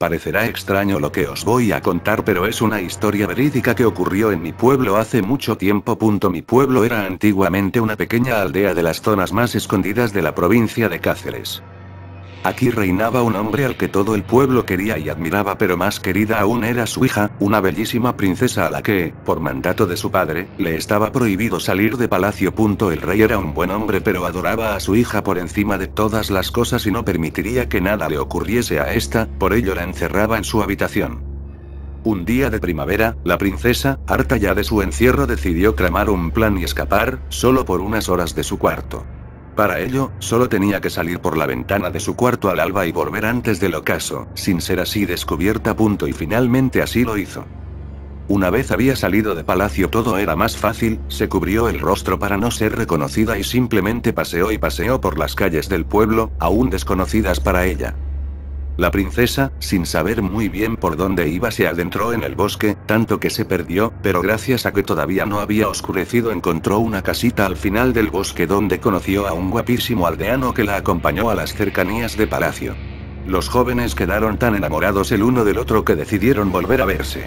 Parecerá extraño lo que os voy a contar, pero es una historia verídica que ocurrió en mi pueblo hace mucho tiempo. Mi pueblo era antiguamente una pequeña aldea de las zonas más escondidas de la provincia de Cáceres. Aquí reinaba un hombre al que todo el pueblo quería y admiraba, pero más querida aún era su hija, una bellísima princesa a la que, por mandato de su padre, le estaba prohibido salir de palacio. El rey era un buen hombre, pero adoraba a su hija por encima de todas las cosas y no permitiría que nada le ocurriese a esta, por ello la encerraba en su habitación. Un día de primavera, la princesa, harta ya de su encierro, decidió tramar un plan y escapar, solo por unas horas de su cuarto. Para ello, solo tenía que salir por la ventana de su cuarto al alba y volver antes del ocaso, sin ser así descubierta. Punto y finalmente así lo hizo. Una vez había salido de palacio todo era más fácil, se cubrió el rostro para no ser reconocida y simplemente paseó y paseó por las calles del pueblo, aún desconocidas para ella. La princesa, sin saber muy bien por dónde iba, se adentró en el bosque, tanto que se perdió, pero gracias a que todavía no había oscurecido encontró una casita al final del bosque donde conoció a un guapísimo aldeano que la acompañó a las cercanías de palacio. Los jóvenes quedaron tan enamorados el uno del otro que decidieron volver a verse.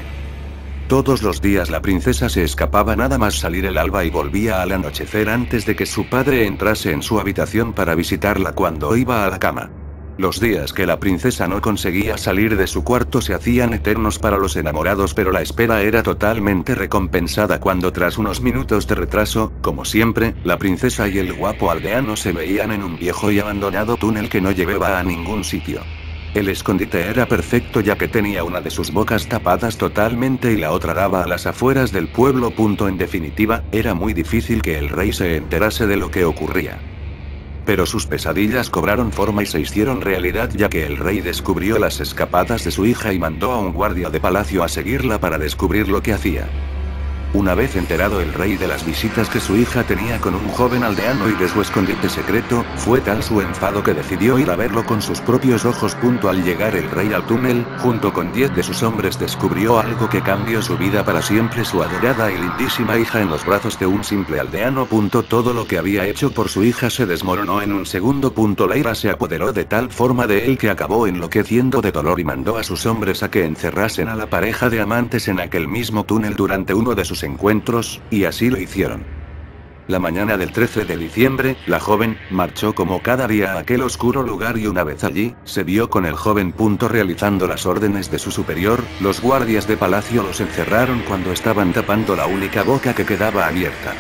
Todos los días la princesa se escapaba nada más salir el alba y volvía al anochecer antes de que su padre entrase en su habitación para visitarla cuando iba a la cama. Los días que la princesa no conseguía salir de su cuarto se hacían eternos para los enamorados, pero la espera era totalmente recompensada cuando tras unos minutos de retraso, como siempre, la princesa y el guapo aldeano se veían en un viejo y abandonado túnel que no llevaba a ningún sitio. El escondite era perfecto ya que tenía una de sus bocas tapadas totalmente y la otra daba a las afueras del pueblo. Punto en definitiva, era muy difícil que el rey se enterase de lo que ocurría. Pero sus pesadillas cobraron forma y se hicieron realidad ya que el rey descubrió las escapadas de su hija y mandó a un guardia de palacio a seguirla para descubrir lo que hacía. Una vez enterado el rey de las visitas que su hija tenía con un joven aldeano y de su escondite secreto, fue tal su enfado que decidió ir a verlo con sus propios ojos. Punto al llegar el rey al túnel, junto con diez de sus hombres descubrió algo que cambió su vida para siempre su adorada y lindísima hija en los brazos de un simple aldeano. Punto todo lo que había hecho por su hija se desmoronó en un segundo. Punto la ira se apoderó de tal forma de él que acabó enloqueciendo de dolor y mandó a sus hombres a que encerrasen a la pareja de amantes en aquel mismo túnel durante uno de sus encuentros, y así lo hicieron. La mañana del 13 de diciembre, la joven, marchó como cada día a aquel oscuro lugar y una vez allí, se vio con el joven punto realizando las órdenes de su superior, los guardias de palacio los encerraron cuando estaban tapando la única boca que quedaba abierta.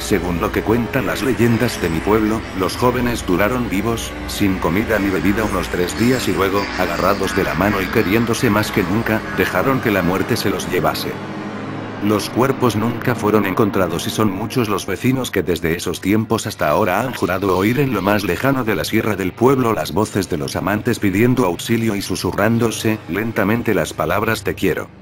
Según lo que cuentan las leyendas de mi pueblo, los jóvenes duraron vivos, sin comida ni bebida unos tres días y luego, agarrados de la mano y queriéndose más que nunca, dejaron que la muerte se los llevase. Los cuerpos nunca fueron encontrados y son muchos los vecinos que desde esos tiempos hasta ahora han jurado oír en lo más lejano de la sierra del pueblo las voces de los amantes pidiendo auxilio y susurrándose lentamente las palabras te quiero.